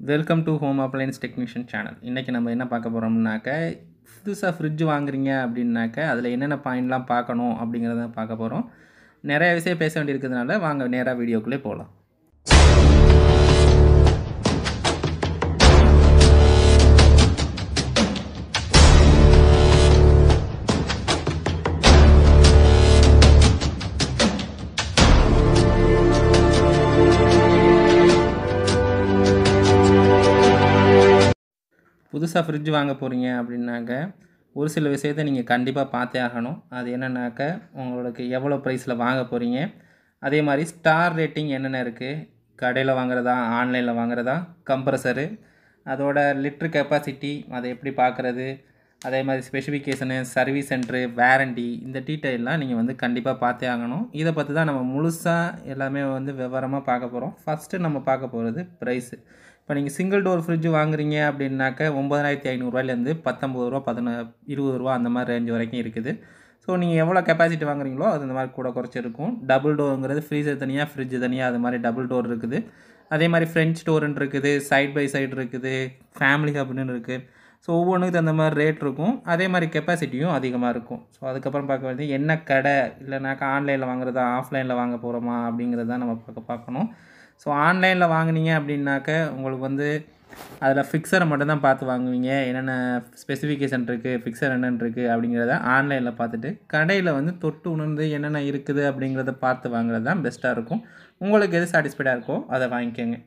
Welcome to home appliances technician channel இன்றைக்கி நம்ம என்ன பார்க்க போகிறோம்னாக்க புதுசாக ஃப்ரிட்ஜ் வாங்குறீங்க அப்படின்னாக்க அதில் என்னென்ன பாயிண்ட்லாம் பார்க்கணும் அப்படிங்கிறத பார்க்க போகிறோம் நிறைய விஷயம் பேச வேண்டியிருக்கிறதுனால வாங்க நேராக வீடியோக்குள்ளே போகலாம். புதுசாக ஃப்ரிட்ஜ் வாங்க போகிறீங்க அப்படின்னாக்க ஒரு சில விஷயத்தை நீங்கள் கண்டிப்பாக பார்த்தே ஆகணும். அது என்னென்னாக்க உங்களுக்கு எவ்வளோ ப்ரைஸில் வாங்க போகிறீங்க அதே மாதிரி ஸ்டார் ரேட்டிங் என்னென்ன இருக்குது கடையில் வாங்குறதா ஆன்லைனில் வாங்குறதா? கம்ப்ரஸரு அதோட லிட்ரு கெப்பாசிட்டி அதை எப்படி பார்க்குறது? அதே மாதிரி ஸ்பெசிஃபிகேஷனு சர்வீஸ் சென்ட்ரு வேரண்டி இந்த டீட்டெயிலெலாம் நீங்கள் வந்து கண்டிப்பாக பார்த்தே ஆகணும். இதை பற்றி தான் நம்ம முழுசாக எல்லாமே வந்து விவரமாக பார்க்க போகிறோம் ஃபஸ்ட்டு நம்ம பார்க்க போகிறது ப்ரைஸு இப்போ நீங்கள் சிங்கிள் டோர் ஃப்ரிட்ஜ் வாங்குறீங்க அப்படின்னாக்க ஒம்பதாயிரத்தி ஐநூறுரூவாயிலேருந்து பத்தொம்பது ரூபா பதின இருபது ரூபா அந்த மாதிரி ரேஞ்ச் வரைக்கும் இருக்குது. ஸோ நீங்கள் எவ்வளோ கெப்பாசிட்டி வாங்குறீங்களோ அது இந்த மாதிரி கூட குறைச்சிருக்கும். டபுள் டோருங்கிறது ஃப்ரீசர் தனியாக ஃப்ரிட்ஜ் தனியாக அது மாதிரி டபுள் டோர் இருக்குது. அதே மாதிரி ஃப்ரெஞ்ச் டோருன்னு இருக்குது சைட் பை சைடு இருக்குது ஃபேமிலி ஹப்னு இருக்குது ஸோ ஒவ்வொன்றுக்கு தகுந்த மாதிரி ரேட் இருக்கும். அதே மாதிரி கெப்பாசிட்டியும் அதிகமாக இருக்கும். ஸோ அதுக்கப்புறம் பார்க்க வேண்டியது என்ன கடை? இல்லைனாக்கா ஆன்லைனில் வாங்குறதா ஆஃப்லைனில் வாங்க போகிறோமா அப்படிங்கிறத நம்ம பார்க்க பார்க்கணும். ஸோ ஆன்லைனில் வாங்குனீங்க அப்படின்னாக்க உங்களுக்கு வந்து அதில் ஃபிக்ஸரை மட்டும்தான் பார்த்து வாங்குவீங்க. என்னென்ன ஸ்பெசிஃபிகேஷன் இருக்குது ஃபிக்ஸர் என்னென்னு இருக்குது அப்படிங்கிறத ஆன்லைனில் பார்த்துட்டு கடையில் வந்து தொட்டு உணர்ந்து என்னென்ன இருக்குது அப்படிங்கிறத பார்த்து வாங்குறது தான் பெஸ்ட்டாக இருக்கும். உங்களுக்கு எது சாட்டிஸ்ஃபைடாக இருக்கோ அதை வாங்கிக்கோங்க.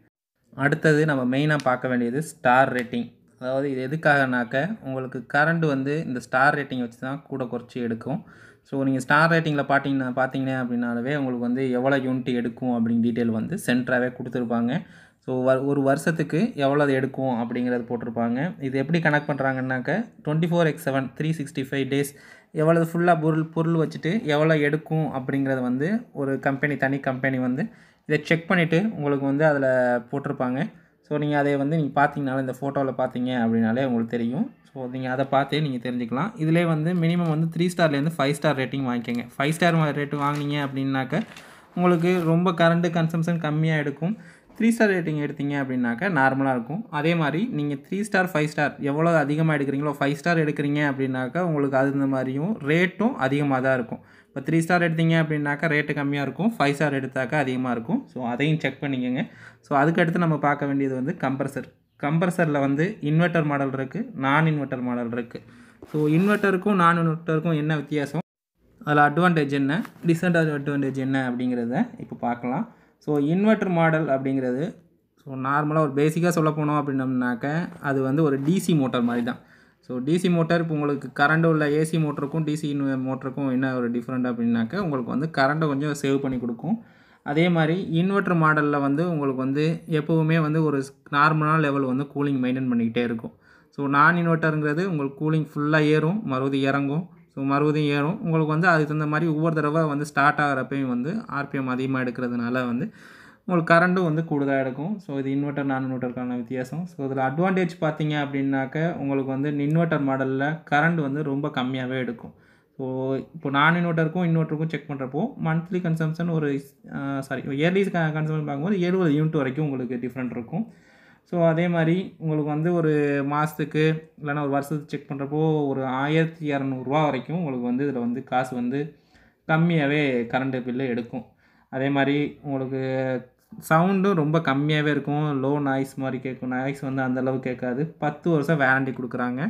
அடுத்தது நம்ம மெயினாக பார்க்க வேண்டியது ஸ்டார் ரேட்டிங் அதாவது இது எதுக்காகனாக்க உங்களுக்கு கரண்ட் வந்து இந்த ஸ்டார் ரேட்டிங் வச்சு தான் கூட குறைச்சி எடுக்கும். ஸோ நீங்கள் ஸ்டார் ரேட்டிங்கில் பார்த்தீங்கன்னா பார்த்தீங்க அப்படின்னாலே உங்களுக்கு வந்து எவ்வளோ யூனிட் எடுக்கும் அப்படிங்கிற டீட்டெயில் வந்து சென்டராகவே கொடுத்துருப்பாங்க. ஸோ ஒரு வருஷத்துக்கு எவ்வளோ அது எடுக்கும் அப்படிங்கிறது போட்டிருப்பாங்க. இது எப்படி connect பண்ணுறாங்கன்னாக்க twenty four x seven three sixty five days எவ்வளோ ஃபுல்லாக பொருள் பொருள் வச்சுட்டு எவ்வளோ எடுக்கும் அப்படிங்கிறத வந்து ஒரு கம்பெனி தனி கம்பெனி வந்து இதை செக் பண்ணிவிட்டு உங்களுக்கு வந்து அதில் போட்டிருப்பாங்க. ஸோ நீங்கள் அதை வந்து நீங்கள் பார்த்தீங்கனால இந்த ஃபோட்டோவில் பார்த்தீங்க அப்படின்னாலே உங்களுக்கு தெரியும். ஸோ நீங்கள் அதை பார்த்தே நீங்கள் தெரிஞ்சுக்கலாம். இதிலே வந்து மினிமம் வந்து த்ரீ ஸ்டார்லேருந்து ஃபைவ் ஸ்டார் ரேட்டிங் வாங்கிக்கோங்க. ஃபைவ் ஸ்டார் ரேட்டு வாங்கினீங்க அப்படின்னாக்க உங்களுக்கு ரொம்ப கரண்ட்டு கன்சம்ஷன் கம்மியாக எடுக்கும். த்ரீ ஸ்டார் ரேட்டிங் எடுத்தீங்க அப்படின்னாக்க நார்மலாக இருக்கும். அதே மாதிரி நீங்கள் த்ரீ ஸ்டார் ஃபைவ் ஸ்டார் எவ்வளோ அதிகமாக எடுக்கிறீங்களோ ஃபைவ் ஸ்டார் எடுக்கிறீங்க அப்படின்னாக்கா உங்களுக்கு அது இந்த மாதிரியும் ரேட்டும் அதிகமாக தான் இருக்கும். இப்போ த்ரீ ஸ்டார் எடுத்தீங்க அப்படின்னாக்கா ரேட்டு கம்மியாக இருக்கும். ஃபைவ் ஸ்டார் எடுத்தாக்கா அதிகமாக இருக்கும். ஸோ அதையும் செக் பண்ணிக்கோங்க. ஸோ அதுக்கடுத்து நம்ம பார்க்க வேண்டியது வந்து கம்ப்ரஸர் கம்ப்ரஸரில் வந்து இன்வெர்ட்டர் மாடல் இருக்குது நான் இன்வெர்ட்டர் மாடல் இருக்குது ஸோ இன்வெர்ட்டருக்கும் நான் இன்வெர்ட்டருக்கும் என்ன வித்தியாசம்? அதில் அட்வான்டேஜ் என்ன? டிஸ்அட்வான்டேஜ் என்ன அப்படிங்கிறத இப்போ பார்க்கலாம். ஸோ இன்வெர்ட்டர் மாடல் அப்படிங்கிறது ஸோ நார்மலாக ஒரு பேசிக்காக சொல்ல போனோம் அப்படின்னம்னாக்க அது வந்து ஒரு டிசி மோட்டார் மாதிரி தான் ஸோ டிசி மோட்டார் இப்போ உங்களுக்கு கரண்ட் உள்ள ஏசி மோட்டருக்கும் டிசி மோட்டருக்கும் என்ன ஒரு டிஃப்ரெண்ட் அப்படின்னாக்க உங்களுக்கு வந்து கரண்ட்டை கொஞ்சம் சேவ் பண்ணி கொடுக்கும். அதே மாதிரி இன்வெர்ட்டர் மாடலில் வந்து உங்களுக்கு வந்து எப்போவுமே வந்து ஒரு நார்மலான லெவல் வந்து கூலிங் மெயின்டைன் பண்ணிக்கிட்டே இருக்கும். ஸோ நான் இன்வெர்ட்டருங்கிறது உங்களுக்கு கூலிங் ஃபுல்லாக ஏறும் மறுபடியும் இறங்கும். ஸோ மறுபடியும் ஏறும். உங்களுக்கு வந்து அதுக்கு தகுந்த மாதிரி ஒவ்வொரு தடவை வந்து ஸ்டார்ட் ஆகிறப்பையும் வந்து ஆர்பிஎம் அதிகமாக எடுக்கிறதுனால வந்து உங்களுக்கு கரண்ட்டும் வந்து கூடுதலாக எடுக்கும். ஸோ இது இன்வெர்ட்டர் நான் இன்வெர்ட்டருக்கான வித்தியாசம். ஸோ இதில் அட்வான்டேஜ் பார்த்தீங்க அப்படின்னாக்க உங்களுக்கு வந்து இன்வெர்ட்டர் மாடலில் கரண்ட் வந்து ரொம்ப கம்மியாகவே எடுக்கும். ஸோ இப்போ நான் இன்வெர்ட்டருக்கும் இன்வெர்ட்டருக்கும் செக் பண்ணுறப்போ மந்த்லி கன்சம்ஷன் ஒரு சாரி இயர்லி கன்சம்ஷன் பார்க்கும்போது எழுபது யூனிட் வரைக்கும் உங்களுக்கு டிஃப்ரெண்ட் இருக்கும். ஸோ அதே மாதிரி உங்களுக்கு வந்து ஒரு மாதத்துக்கு இல்லைனா ஒரு வருஷத்துக்கு செக் பண்ணுறப்போ ஒரு ஆயிரத்தி இரநூறுவா வரைக்கும் உங்களுக்கு வந்து இதில் வந்து காசு வந்து கம்மியாகவே கரண்ட்டு பில்லு எடுக்கும். அதே மாதிரி உங்களுக்கு சவுண்டும் ரொம்ப கம்மியாகவே இருக்கும். லோ நாய்ஸ் மாதிரி கேட்கும் நாய்ஸ் வந்து அந்தளவு கேட்காது. பத்து வருஷம் வேரண்டி கொடுக்குறாங்க.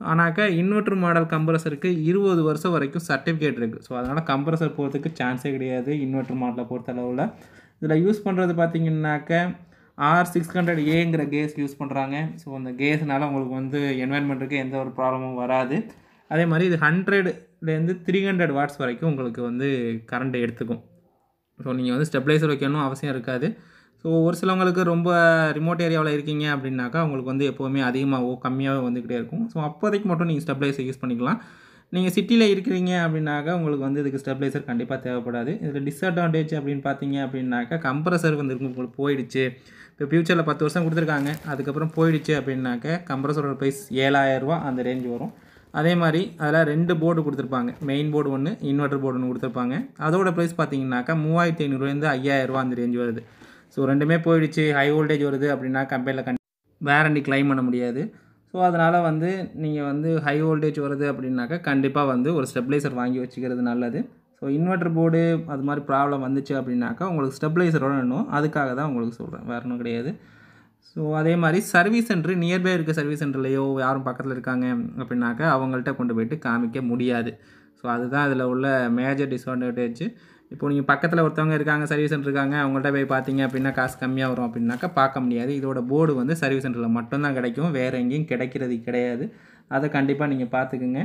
ஆனாக்கா இன்வெர்ட்ரு மாடல் கம்ப்ரஸருக்கு இருபது வருஷம் வரைக்கும் சர்டிஃபிகேட் இருக்குது ஸோ அதனால் கம்ப்ரஸர் போகிறதுக்கு சான்ஸே கிடையாது இன்வெர்ட்ரு மாடலை பொறுத்த அளவில். இதில் யூஸ் பண்ணுறது பார்த்திங்கனாக்க ஆர் சிக்ஸ் ஹண்ட்ரட் ஏங்கிற கேஸ் யூஸ் பண்ணுறாங்க ஸோ அந்த கேஸ்னால உங்களுக்கு வந்து என்வாயன்மெண்ட்டுக்கு எந்த ஒரு ப்ராப்ளமும் வராது. அதே மாதிரி இது ஹண்ட்ரட்லேருந்து த்ரீ ஹண்ட்ரட் வாட்ஸ் வரைக்கும் உங்களுக்கு வந்து கரண்ட் எடுத்துக்கும். ஸோ நீங்கள் வந்து ஸ்டெப்லைசர் வைக்கணும் அவசியம் இருக்காது. ஸோ ஒரு சிலவங்களுக்கு ரொம்ப ரிமோட் ஏரியாவில் இருக்கீங்க அப்படின்னாக்கா உங்களுக்கு வந்து எப்போவுமே அதிகமாகவோ கம்மியாகவோ வந்துக்கிட்டே இருக்கும். ஸோ அப்போதைக்கு மட்டும் நீங்கள் ஸ்டெப்லைசர் யூஸ் பண்ணிக்கலாம். நீங்கள் சிட்டியில் இருக்கிறீங்க அப்படின்னாக்கா உங்களுக்கு வந்து இதுக்கு ஸ்டெப்லைசர் கண்டிப்பாக தேவைப்படாது. இதில் டிஸ்அட்வான்டேஜ் அப்படின்னு பார்த்தீங்க அப்படின்னாக்கா கம்ப்ரஸர் வந்து உங்களுக்கு போயிடுச்சு. இப்போ ஃப்யூச்சரில் பத்து வருஷம் கொடுத்துருக்காங்க. அதுக்கப்புறம் போயிடுச்சு அப்படின்னாக்க கம்ப்ரஸரோட ப்ரைஸ் ஏழாயிரரூவா அந்த ரேஞ்ச் வரும். அதே மாதிரி அதில் ரெண்டு போர்டு கொடுத்துருப்பாங்க. மெயின் போர்டு ஒன்று இன்வெர்டர் போர்டு ஒன்று கொடுத்துருப்பாங்க. அதோட ப்ரைஸ் பார்த்தீங்கன்னாக்கா மூவாயிரத்தி ஐநூறுலேருந்து ஐயாயிரரூவா அந்த ரேஞ்ச் வருது. ஸோ ரெண்டுமே போயிடுச்சு. ஹை வோல்டேஜ் வருது அப்படின்னா கம்பெனியில் கண் வேரண்டி கிளைம் பண்ண முடியாது. ஸோ அதனால் வந்து நீங்கள் வந்து ஹை வோல்டேஜ் வருது அப்படின்னாக்கா கண்டிப்பாக வந்து ஒரு ஸ்டெப்லைசர் வாங்கி வச்சுக்கிறது நல்லது. ஸோ இன்வெர்டர் போர்டு அது மாதிரி ப்ராப்ளம் வந்துச்சு அப்படின்னாக்கா உங்களுக்கு ஸ்டெபிளைசரோட வேணும். அதுக்காக தான் உங்களுக்கு சொல்கிறேன் வேறு ஒன்றும் கிடையாது. ஸோ அதே மாதிரி சர்வீஸ் சென்டர் நியர்பை இருக்க சர்வீஸ் சென்டர்லையோ யாரும் பக்கத்தில் இருக்காங்க அப்படின்னாக்கா அவங்கள்ட்ட கொண்டு போயிட்டு காமிக்க முடியாது. ஸோ அதுதான் இதில் உள்ள மேஜர் டிஸ்அட்வான்டேஜ் இப்போ நீங்கள் பக்கத்தில் ஒருத்தவங்க இருக்காங்க சர்வீஸ் சென்டர் இருக்காங்க அவங்கள்ட்ட போய் பார்த்தீங்க அப்படின்னா காசு கம்மியாக வரும் அப்படின்னாக்கா பார்க்க முடியாது. இதோட போர்டு வந்து சர்வீஸ் சென்டரில் மட்டும்தான் கிடைக்கும். வேறு எங்கேயும் கிடைக்கிறது கிடையாது. அதை கண்டிப்பாக நீங்கள் பார்த்துக்குங்க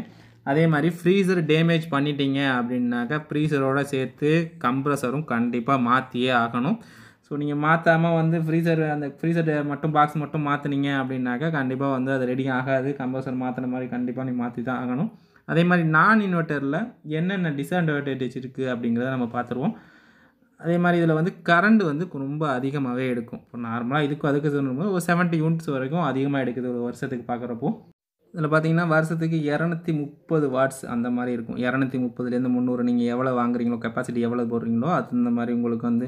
அதே மாதிரி ஃப்ரீசர் டேமேஜ் பண்ணிட்டீங்க அப்படின்னாக்கா ஃப்ரீசரோடு சேர்த்து கம்ப்ரஸரும் கண்டிப்பாக மாற்றியே ஆகணும். ஸோ நீங்கள் மாற்றாமல் வந்து ஃப்ரீசர் அந்த ஃப்ரீசர் மட்டும் பாக்ஸ் மட்டும் மாற்றினீங்க அப்படின்னாக்கா கண்டிப்பாக வந்து அது ரெடி ஆகாது. கம்ப்ரஸர் மாற்றின மாதிரி கண்டிப்பாக நீங்கள் மாற்றி தான் ஆகணும். அதே மாதிரி நான் இன்வெர்ட்டரில் என்னென்ன டிஸ்அட்வான்டேஜ் இருக்குது அப்படிங்கிறத நம்ம பார்த்துருவோம். அதே மாதிரி இதில் வந்து கரண்ட் வந்து ரொம்ப அதிகமாகவே எடுக்கும். இப்போ நார்மலாக இதுக்கும் அதுக்கு சொல்லும்போது ஒரு செவன்ட்டி யூனிட்ஸ் வரைக்கும் அதிகமாக எடுக்குது ஒரு வருஷத்துக்கு பார்க்குறப்போ. இதில் பார்த்தீங்கன்னா வருஷத்துக்கு இரநூத்தி முப்பது வாட்ஸ் அந்த மாதிரி இருக்கும். இரநூத்தி முப்பதுலேருந்து முந்நூறு நீங்கள் எவ்வளோ வாங்குறீங்களோ கெப்பாசிட்டி எவ்வளோ போடுறீங்களோ அது இந்த மாதிரி உங்களுக்கு வந்து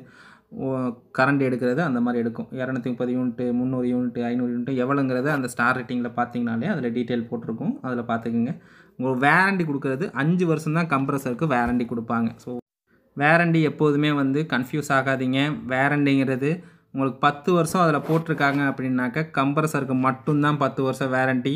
கரண்ட் எடுக்கிறது அந்த மாதிரி எடுக்கும். இரநூத்தி முப்பது யூனிட்டு முந்நூறு யூனிட் ஐநூறு யூனிட் எவ்வளோங்கிறத அந்த ஸ்டார் ரேட்டிங்கில் பார்த்தீங்கனாலே அதில் டீட்டெயில் போட்டிருக்கும். அதில் பார்த்துக்குங்க. உங்களுக்கு வேரண்டி கொடுக்குறது அஞ்சு வருஷம் தான் கம்ப்ரஸருக்கு வேரண்டி கொடுப்பாங்க. ஸோ வேரண்டி எப்போதுமே வந்து கன்ஃபியூஸ் ஆகாதீங்க. வேரண்டிங்கிறது உங்களுக்கு பத்து வருஷம் அதில் போட்டிருக்காங்க அப்படின்னாக்க கம்ப்ரஸருக்கு மட்டும்தான் பத்து வருஷம் வேரண்டி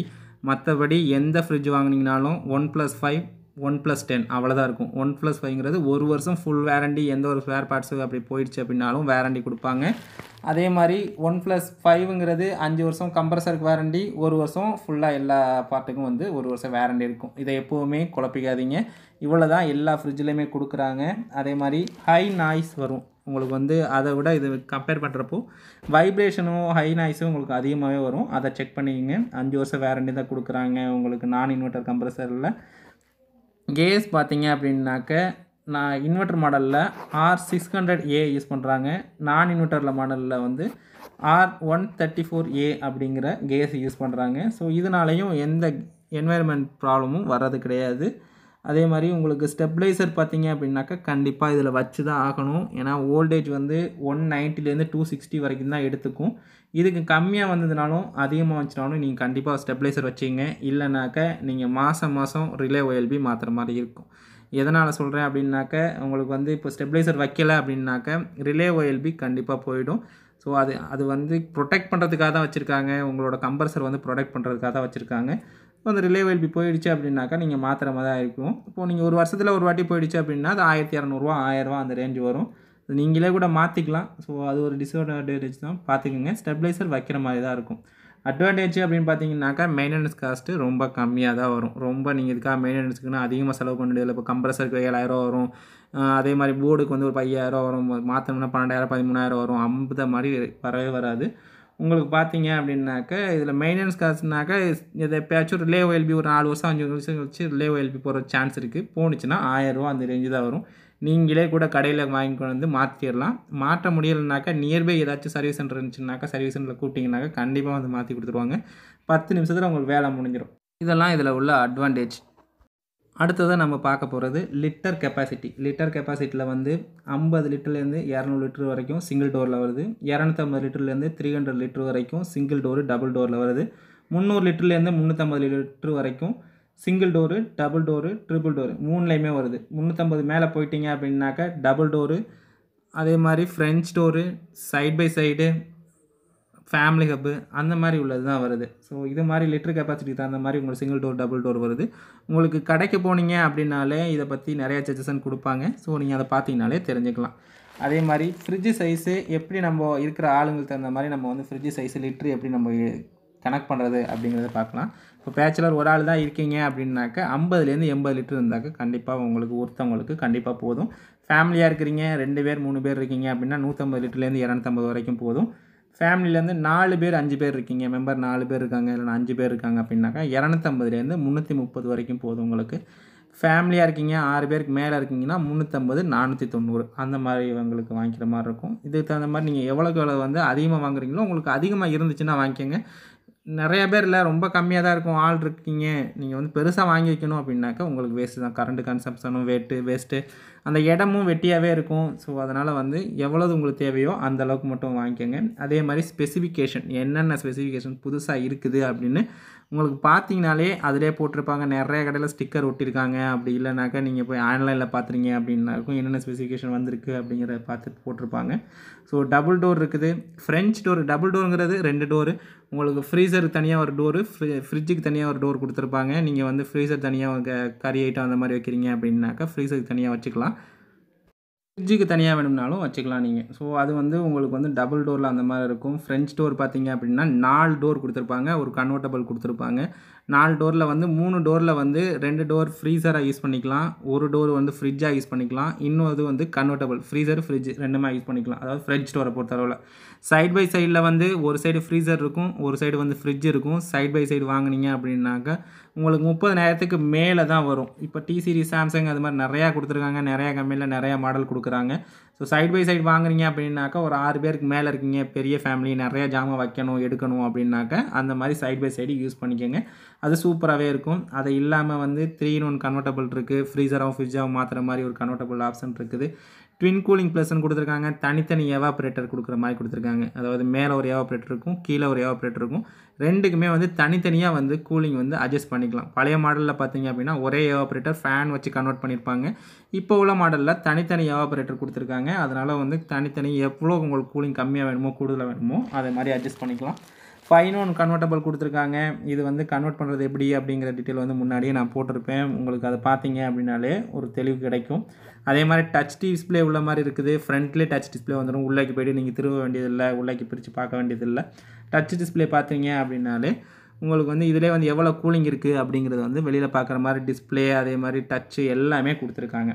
மற்றபடி எந்த fridge வாங்கினீங்கனாலும் one plus five one plus ten அவ்வளோதான் இருக்கும். ஒன் ப்ளஸ் ஃபைவ்ங்கிறது ஒரு வருஷம் ஃபுல் வேரண்டி எந்த ஒரு ஸ்பேர் பார்ட்ஸு அப்படி போயிடுச்சு அப்படின்னாலும் வேரண்டி கொடுப்பாங்க. அதே மாதிரி ஒன் ப்ளஸ் ஃபைவ்ங்கிறது அஞ்சு வருஷம் கம்ப்ரஸருக்கு வேரண்டி ஒரு வருஷம் ஃபுல்லாக எல்லா பார்ட்டுக்கும் வந்து ஒரு வருஷம் வேரண்டி இருக்கும். இதை எப்போவுமே குழப்பிக்காதீங்க. இவ்வளோ தான் எல்லா ஃப்ரிட்ஜ்லேயுமே கொடுக்குறாங்க. அதே மாதிரி ஹை நாய்ஸ் வரும். உங்களுக்கு வந்து அதை விட இது கம்பேர் பண்ணுறப்போ வைப்ரேஷனும் ஹை நாய்ஸும் உங்களுக்கு அதிகமாகவே வரும். அதை செக் பண்ணிக்கங்க. அஞ்சு வருஷம் வேரண்டி தான் கொடுக்குறாங்க. உங்களுக்கு நான் இன்வெர்ட்டர் கம்ப்ரஸரில் கேஸ் பார்த்தீங்க அப்படின்னாக்க நான் இன்வெர்ட்டர் மாடலில் R six hundred A use பண்ணுறாங்க நான் இன்வெர்டரில் மாடலில் வந்து R one thirty four A அப்படிங்கிற கேஸ் யூஸ் பண்ணுறாங்க ஸோ இதனாலையும் எந்த என்வைரன்மெண்ட் ப்ராப்ளமும் வர்றது கிடையாது. அதே மாதிரி உங்களுக்கு ஸ்டெப்லைசர் பார்த்தீங்க அப்படின்னாக்கா கண்டிப்பாக இதில் வச்சு தான் ஆகணும். ஏன்னா ஓல்டேஜ் வந்து ஒன் நைன்ட்டிலேருந்து டூ சிக்ஸ்டி வரைக்கும் தான் எடுத்துக்கும். இதுக்கு கம்மியாக வந்ததுனாலும் அதிகமாக வச்சுனாலும் நீங்கள் கண்டிப்பாக ஸ்டெப்லைசர் வச்சிங்க. இல்லைனாக்க நீங்கள் மாதம் மாதம் ரிலே ஒயல்பி மாற்றுற மாதிரி இருக்கும். எதனால் சொல்கிறேன் அப்படின்னாக்க உங்களுக்கு வந்து இப்போ ஸ்டெப்லைசர் வைக்கலை அப்படின்னாக்க ரிலே ஒயல்பி கண்டிப்பாக போயிடும். ஸோ அது அது வந்து ப்ரொடெக்ட் பண்ணுறதுக்காக தான் வச்சுருக்காங்க. உங்களோட கம்பர்சர் வந்து ப்ரொடெக்ட் பண்ணுறதுக்காக தான் வச்சுருக்காங்க. இப்போ அந்த ரிலேவல்பி போயிடுச்சு அப்படின்னாக்கா நீங்கள் மாத்திர மாதிரி தான் இருக்கும். இப்போ நீங்கள் ஒரு வருஷத்தில் ஒரு வாட்டி போயிடுச்சு அப்படின்னா அது ஆயிரத்தி இரநூறுவா ஆயிரரூவா அந்த ரேஞ்சு வரும். நீங்களே கூட மாற்றிக்கலாம் ஸோ அது ஒரு டிஸ்அட்வான்டேஜ் தான். பார்த்துக்குங்க. ஸ்டெபிளைசர் வைக்கிற மாதிரி தான் இருக்கும். அட்வான்டேஜ் அப்படின்னு பார்த்தீங்கன்னாக்கா மெயின்டெனன்ஸ் காஸ்ட்டு ரொம்ப கம்மியாக தான் வரும். ரொம்ப நீங்கள் இதுக்காக மெயின்டெனன்ஸுக்குன்னு அதிகமாக செலவு பண்ண இப்போ கம்ப்ரஸருக்கு ஏழாயிரம் வரும். அதே மாதிரி போர்டுக்கு வந்து ஒரு ஐயாயிரம் வரும். மாற்றணும்னா பன்னெண்டாயிரம் பதிமூணாயிரம் வரும். ஐம்பது மாதிரி வரவே வராது. உங்களுக்கு பார்த்தீங்க அப்படின்னாக்க இதில் மெயின்டெனன்ஸ் காசுனாக்கா இதை எப்பயாச்சும் ரிலே ஒயல்பி ஒரு நாலு வருஷம் அஞ்சு வருஷம் கழிச்சு ரிலே ஒயல்பி போகிற சான்ஸ் இருக்குது போணுச்சுன்னா ஆயிரரூவா அந்த ரேஞ்சு தான் வரும். நீங்களே கூட கடையில் வாங்கி கொண்டு வந்து மாற்றிடலாம் மாற்ற முடியலைனாக்கா நியர்பை ஏதாச்சும் சர்வீஸ் சென்டர் இருந்துச்சுனாக்கா சர்வீஸ் சென்டரில் கூப்பிட்டிங்கனாக்கா கண்டிப்பாக வந்து மாற்றி கொடுத்துருவாங்க. பத்து நிமிஷத்தில் உங்களுக்கு வேலை முடிஞ்சிடும் இதெல்லாம் இதில் உள்ள அட்வான்டேஜ் அடுத்ததாக நம்ம பார்க்க போகிறது லிட்டர் கெப்பாசிட்டி லிட்டர் கெப்பாசிட்டியில் வந்து ஐம்பது லிட்டர்லேருந்து இரநூறு லிட்டர் வரைக்கும் சிங்கிள் டோரில் வருது. இரநூத்தம்பது லிட்டர்லேருந்து த்ரீ ஹண்ட்ரட் லிட்டர் வரைக்கும் சிங்கிள் டோரு டபுள் டோரில் வருது. முந்நூறு லிட்டர்லேருந்து முந்நூற்றம்பது லிட்டர் வரைக்கும் single door double door triple door மூணுலேயுமே வருது. முந்நூற்றம்பது மேலே போயிட்டீங்க அப்படின்னாக்கா டபுள் டோரு அதே மாதிரி French door side by side family hub அந்த மாதிரி உள்ளது தான் வருது. ஸோ இது மாதிரி லிட்டர் கெப்பாசிட்டி தகுந்த மாதிரி உங்களுக்கு சிங்கிள் டோர் டபுள் டோர் வருது. உங்களுக்கு கடைக்கு போனீங்க அப்படின்னாலே இதை பற்றி நிறையா சஜஷன் கொடுப்பாங்க. ஸோ நீங்கள் அதை பார்த்தீங்கனாலே தெரிஞ்சுக்கலாம். அதே மாதிரி ஃப்ரிட்ஜு சைஸு எப்படி நம்ம இருக்கிற ஆளுங்களுக்கு தகுந்த மாதிரி நம்ம வந்து ஃப்ரிட்ஜு சைஸு லிட்ரு எப்படி நம்ம கனெக்ட் பண்ணுறது அப்படிங்கிறத பார்க்கலாம். இப்போ பேச்சுலர் ஒரு ஆள் தான் இருக்கீங்க அப்படின்னாக்க ஐம்பதுலேருந்து எண்பது லிட்டர் இருந்தாக்க கண்டிப்பாக உங்களுக்கு ஒருத்தவங்களுக்கு கண்டிப்பாக போதும். ஃபேமிலியாக இருக்கிறீங்க ரெண்டு பேர் மூணு பேர் இருக்கீங்க அப்படின்னா நூற்றம்பது லிட்டர்லேருந்து இரநூத்தம்பது வரைக்கும் போதும். ஃபேமிலியிலேருந்து நாலு பேர் அஞ்சு பேர் இருக்கீங்க. மெம்பர் நாலு பேர் இருக்காங்க இல்லைனா அஞ்சு பேர் இருக்காங்க அப்படின்னாக்கா இரநூத்தம்பதுலேருந்து முந்நூற்றி முப்பது வரைக்கும் போதும் உங்களுக்கு. ஃபேமிலியாக இருக்கீங்க ஆறு பேருக்கு மேலே இருக்கீங்கன்னா முந்நூற்றம்பது நானூற்றி தொண்ணூறு அந்த மாதிரி உங்களுக்கு வாங்கிக்கிற மாதிரி இருக்கும். இதுக்கு தகுந்த மாதிரி நீங்கள் எவ்வளோக்கு எவ்வளோ வந்து அதிகமாக வாங்குறீங்களோ உங்களுக்கு அதிகமாக இருந்துச்சுன்னா வாங்கிக்கோங்க. நிறைய பேர் இல்லை ரொம்ப கம்மியாக தான் இருக்கும். ஆள் இருக்கீங்க நீங்கள் வந்து பெருசாக வாங்கி வைக்கணும் அப்படின்னாக்கா உங்களுக்கு வேஸ்ட்டு தான். கரண்ட் கன்சம்ஷனும் வேட்டு வேஸ்ட்டு அந்த இடமும் வெட்டியாகவே இருக்கும். ஸோ அதனால் வந்து எவ்வளவு உங்களுக்கு தேவையோ அந்த அளவுக்கு மட்டும் வாங்கிக்கோங்க. அதே மாதிரி ஸ்பெசிஃபிகேஷன் என்னென்ன ஸ்பெசிஃபிகேஷன் புதுசாக இருக்குது அப்படின்னு உங்களுக்கு பார்த்தீங்கனாலே அதிலே போட்டிருப்பாங்க. நிறைய கடையில் ஸ்டிக்கர் ஒட்டியிருக்காங்க. அப்படி இல்லைனாக்கா நீங்கள் போய் ஆன்லைனில் பார்த்துறீங்க அப்படின்னாக்கும் என்னென்ன ஸ்பெசிஃபிகேஷன் வந்திருக்கு அப்படிங்கிறத பார்த்து போட்டிருப்பாங்க. ஸோ டபுள் டோர் இருக்குது. ஃப்ரெஞ்ச் டோர் டபுள் டோருங்கிறது ரெண்டு டோரு உங்களுக்கு ஃப்ரீசருக்கு தனியாக ஒரு டோரு ஃப்ரி ஃப்ரிட்ஜுக்கு தனியாக ஒரு டோர் கொடுத்துருப்பாங்க. நீங்கள் வந்து ஃப்ரீசர் தனியாக கறி ஐட்டம் அந்த மாதிரி வைக்கிறீங்க அப்படின்னாக்கா ஃப்ரீசருக்கு தனியாக வச்சுக்கலாம். ஃப்ரிட்ஜுக்கு தனியாக வேணும்னாலும் வச்சுக்கலாம் நீங்கள் ஸோ அது வந்து உங்களுக்கு வந்து டபுள் டோரில் அந்த மாதிரி இருக்கும். ஃப்ரெஞ்ச் டோர் பார்த்தீங்க அப்படின்னா நாலு டோர் கொடுத்துருப்பாங்க. ஒரு கன்வெர்ட்டபுள் கொடுத்துருப்பாங்க. நாலு டோரில் வந்து மூணு டோரில் வந்து ரெண்டு டோர் ஃப்ரீசராக யூஸ் பண்ணிக்கலாம். ஒரு டோர் வந்து ஃப்ரிட்ஜாக யூஸ் பண்ணிக்கலாம். இன்னொரு வந்து கன்வெர்ட்டபிள் ஃப்ரீசர் ஃப்ரிட்ஜ் ரெண்டுமே யூஸ் பண்ணிக்கலாம். அதாவது ஃப்ரிட்ஜ் ஸ்டோரை பொறுத்தளவில். சைட் பை சைடில் வந்து ஒரு சைடு ஃப்ரீசர் இருக்கும் ஒரு சைடு வந்து ஃப்ரிட்ஜ் இருக்கும். சைட் பை சைடு வாங்குனீங்க அப்படின்னாக்கா உங்களுக்கு முப்பது நேரத்துக்கு மேலே தான் வரும். இப்போ டி சீரிஸ் சாம்சங் அது மாதிரி நிறையா கொடுத்துருக்காங்க. நிறையா கம்பெனியில் நிறையா மாடல் கொடுக்குறாங்க. ஸோ சைட் பை சைடு வாங்குறீங்க அப்படின்னாக்கா ஒரு ஆறு பேருக்கு மேலே இருக்கீங்க. பெரிய ஃபேமிலி நிறையா ஜாமான் வைக்கணும் எடுக்கணும் அப்படின்னாக்கா அந்த மாதிரி சைட் பை சைடு யூஸ் பண்ணிக்கோங்க. அது சூப்பராகவே இருக்கும். அது இல்லாமல் வந்து த்ரீ இன் ஒன் கன்வெர்ட்டபிள் இருக்குது ஃப்ரீசராகவும் ஃப்ரிட்ஜாகவும் மாற்றுற மாதிரி ஒரு கன்வெர்ட்டபிள் ஆப்ஷன் இருக்குது. ட்வின் கூலிங் ப்ளஸ்ன்னு கொடுத்துருக்காங்க. தனித்தனி ஏவாப்ரேட்டர் கொடுக்குற மாதிரி கொடுத்துருக்காங்க. அதாவது மேலே ஒரு ஏவாப்ரேட்டர் இருக்கும் கீழே ஒரு ஏவாப்ரேட்டர் இருக்கும். ரெண்டுக்குமே வந்து தனித்தனியாக வந்து கூலிங் வந்து அட்ஜஸ்ட் பண்ணிக்கலாம். பழைய மாடலில் பார்த்தீங்க அப்படின்னா ஒரே ஏவாப்ரேட்டர் ஃபேன் வச்சு கன்வெர்ட் பண்ணியிருப்பாங்க இப்போ உள்ள மாடலில் தனித்தனி ஏவாப்ரேட்டர் கொடுத்துருக்காங்க. அதனால் வந்து தனித்தனி எவ்வளோ உங்களுக்கு கூலிங் கம்மியாக வேணுமோ கூடுதலாக வேணுமோ அதை மாதிரி அட்ஜஸ்ட் பண்ணிக்கலாம். ஃபைன் ஒன் கன்வெர்ட்டபிள் கொடுத்துருக்காங்க. இது வந்து கன்வெர்ட் பண்ணுறது எப்படி அப்படிங்கிற டீட்டெயில் வந்து முன்னாடியே நான் போட்டிருப்பேன். உங்களுக்கு அதை பார்த்தீங்க அப்படின்னாலே ஒரு தெளிவு கிடைக்கும். அதே மாதிரி டச் டிஸ்பிளே உள்ள மாதிரி இருக்குது. ஃப்ரண்ட்லேயே டச் டிஸ்பிளே வந்துடும் உள்ளேக்கு போய்ட்டு நீங்கள் திரும்ப வேண்டியதில்லை. உள்ளேக்கு பிரித்து பார்க்க வேண்டியதில்லை. டச் டிஸ்பிளே பார்த்தீங்க அப்படின்னாலே உங்களுக்கு வந்து இதிலே வந்து எவ்வளோ கூலிங் இருக்குது அப்படிங்கிறது வந்து வெளியில் பார்க்குற மாதிரி டிஸ்பிளே அதே மாதிரி டச்சு எல்லாமே கொடுத்துருக்காங்க.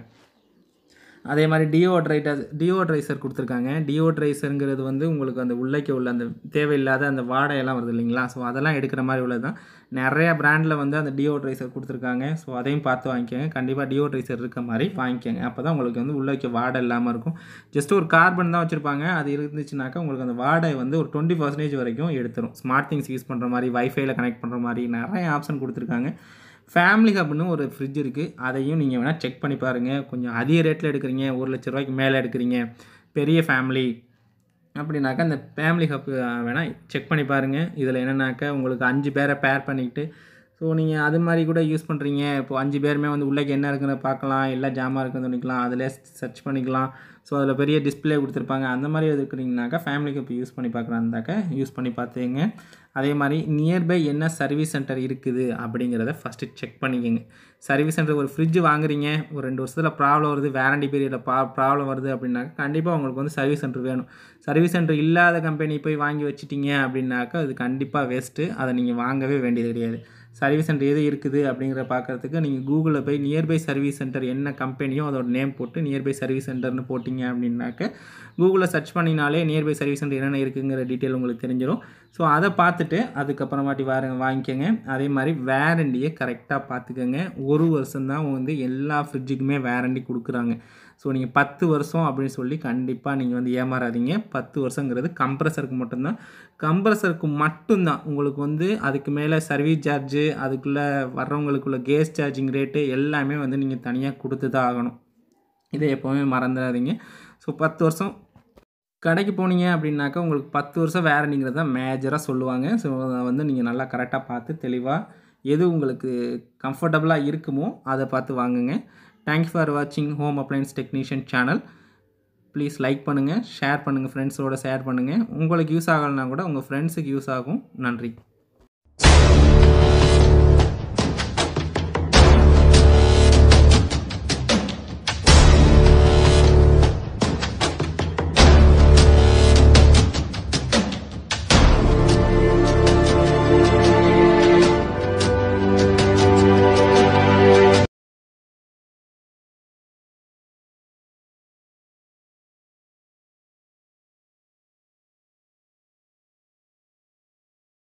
அதே மாதிரி டியோட்ரைட்டர் டியோட்ரைசர் கொடுத்துருக்காங்க. டியோட்ரைசருங்கிறது வந்து உங்களுக்கு அந்த உள்ளைக்கு உள்ள அந்த தேவையில்லாத அந்த வாடையெல்லாம் வருது இல்லைங்களா? ஸோ அதெல்லாம் எடுக்கிற மாதிரி உள்ளது தான் நிறையா ப்ராண்டில் வந்து அந்த டியோட்ரைசர் கொடுத்துருக்காங்க. ஸோ அதையும் பார்த்து வாங்கிக்கோங்க. கண்டிப்பாக டியோட்ரைசர் இருக்க மாதிரி வாங்கிக்கோங்க. அப்போ தான் உங்களுக்கு வந்து உள்ளைக்கு வாடை இல்லாமல் இருக்கும். ஜஸ்ட் ஒரு கார்பன் தான் வச்சுருப்பாங்க. அது இருந்துச்சுனாக்கா உங்களுக்கு அந்த வாடை வந்து ஒரு டுவெண்ட்டி பர்சன்டேஜ் வரைக்கும் எடுத்துரும். ஸ்மார்ட் திங்ஸ் யூஸ் பண்ணுற மாதிரி வைஃபைல கனெக்ட் பண்ணுற மாதிரி நிறைய ஆப்ஷன் கொடுத்துருக்காங்க. ஃபேமிலி ஹப்னு ஒரு ஃப்ரிட்ஜ் இருக்குது அதையும் நீங்கள் வேணால் செக் பண்ணி பாருங்கள் கொஞ்சம் அதிக ரேட்டில் எடுக்கிறீங்க. ஒரு லட்ச ரூபாய்க்கு மேலே எடுக்கிறீங்க. பெரிய ஃபேமிலி அப்படின்னாக்கா இந்த ஃபேமிலி ஹப் வேணால் செக் பண்ணி பாருங்கள் இதில் என்னென்னாக்கா உங்களுக்கு அஞ்சு பேரை பேர் பண்ணிக்கிட்டு ஸோ நீங்கள் அது மாதிரி கூட யூஸ் பண்ணுறீங்க இப்போ அஞ்சு பேருமே வந்து உள்ளே என்ன இருக்குன்னு பார்க்கலாம். எல்லா ஜாமான் இருக்குன்னு நினைக்கலாம் அதில் சர்ச் பண்ணிக்கலாம். ஸோ அதில் பெரிய டிஸ்பிளே கொடுத்துருப்பாங்க. அந்த மாதிரி இருக்கிறீங்கனாக்கா ஃபேமிலிக்கு இப்போ யூஸ் பண்ணி பார்க்குறாந்தாக்கா யூஸ் பண்ணி பார்த்துங்க அதே மாதிரி நியர்பை என்ன சர்வீஸ் சென்டர் இருக்குது அப்படிங்கிறத ஃபஸ்ட்டு செக் பண்ணிக்கோங்க. சர்வீஸ் சென்டர் ஒரு ஃப்ரிட்ஜ் வாங்குறீங்க ஒரு ரெண்டு வருஷத்தில் ப்ராப்ளம் வருது வேரண்டி பீரியடில் பா ப்ராப்ளம் வருது அப்படின்னாக்கா கண்டிப்பாக உங்களுக்கு வந்து சர்வீஸ் சென்டர் வேணும். சர்வீஸ் சென்டர் இல்லாத கம்பெனி போய் வாங்கி வச்சிட்டிங்க அப்படின்னாக்கா அது கண்டிப்பாக வேஸ்ட்டு அதை நீங்கள் வாங்கவே வேண்டியது கிடையாது. சர்வீஸ் சென்டர் எது இருக்குது அப்படிங்கிற பார்க்குறதுக்கு நீங்கள் கூகுளில் போய் நியர்பை சர்வீஸ் சென்டர் என்ன கம்பெனியோ அதோட நேம் போட்டு நியர்பை சர்வீஸ் சென்டர்னு போட்டிங்க அப்படின்னாக்க கூகுளில் சர்ச் பண்ணினாலே நியர்பை சர்வீஸ் சென்டர் என்னென்ன இருக்குங்கிற டீட்டெயில் உங்களுக்கு தெரிஞ்சிடும் ஸோ அதை பார்த்துட்டு அதுக்கப்புறமாட்டி வார வாங்கிக்கோங்க. அதே மாதிரி வேரண்டியை கரெக்டாக பார்த்துக்கோங்க. ஒரு வருஷம்தான் வந்து எல்லா ஃப்ரிட்ஜுக்குமே வேரண்டி கொடுக்குறாங்க. ஸோ நீங்கள் பத்து வருஷம் அப்படின்னு சொல்லி கண்டிப்பாக நீங்கள் வந்து ஏமாறாதீங்க. பத்து வருஷங்கிறது கம்ப்ரஸருக்கு மட்டும்தான். கம்ப்ரஸருக்கு மட்டும்தான். உங்களுக்கு வந்து அதுக்கு மேலே சர்வீஸ் சார்ஜு அதுக்குள்ளே வர்றவங்களுக்குள்ள கேஸ் சார்ஜிங் ரேட்டு எல்லாமே வந்து நீங்கள் தனியாக கொடுத்து தான் ஆகணும். இதை எப்போவுமே மறந்துடாதீங்க. ஸோ பத்து வருஷம் கடைக்கு போனீங்க அப்படின்னாக்கா உங்களுக்கு பத்து வருஷம் வேரண்டிங்கிறது தான் மேஜராக சொல்லுவாங்க. ஸோ அதை வந்து நீங்கள் நல்லா கரெக்டாக பார்த்து தெளிவாக எது உங்களுக்கு கம்ஃபர்டபுளாக இருக்குமோ அதை பார்த்து வாங்குங்க. தேங்க்ஸ் ஃபார் வாட்சிங் home appliances technician channel please like பண்ணுங்கள் ஷேர் பண்ணுங்கள் ஃப்ரெண்ட்ஸோட ஷேர் பண்ணுங்கள் உங்களுக்கு யூஸ் ஆகலைன்னா கூட உங்கள் ஃப்ரெண்ட்ஸுக்கு யூஸ் ஆகும். நன்றி.